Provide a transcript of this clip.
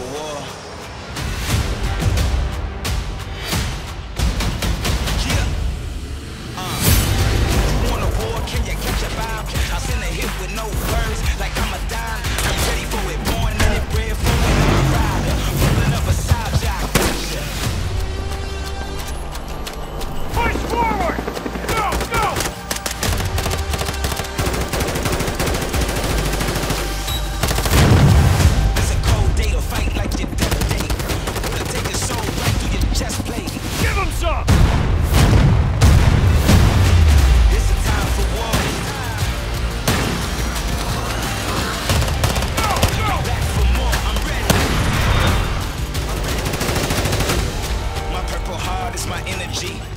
a war. G.